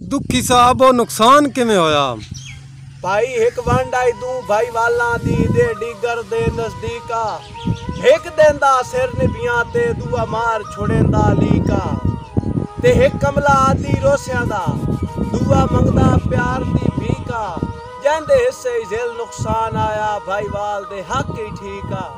ਦੁੱਖੀ ਸਾਹਿਬ, ਉਹ ਨੁਕਸਾਨ ਕਿਵੇਂ ਹੋਇਆ? ਭਾਈ, ਇੱਕ ਵੰਡ ਆਈ ਭਾਈ ਵਾਲਾਂ ਦੀ ਦੇ ਡੀਗਰ ਦੇ ਨਜ਼ਦੀਕਾ ਇੱਕ ਦਿਨ ਦਾ ਸਿਰ ਨਿਭੀਆਂ ਤੇ ਦੂਆ ਮਾਰ ਛੋੜੇਂਦਾ ਲੀਕਾ ਤੇ ਇੱਕ ਕਮਲਾ ਆਦੀ ਰੋਸਿਆਂ ਦਾ, ਦੂਆ ਮੰਗਦਾ ਪਿਆਰ ਦੀ ਭੀਕਾ ਜਾਂਦੇ ਹਿੱਸੇ ਜ਼ਿਲ ਨੁਕਸਾਨ ਆਇਆ, ਭਾਈ ਵਾਲ ਦੇ ਹੱਕ ਹੀ ਠੀਕ ਆ।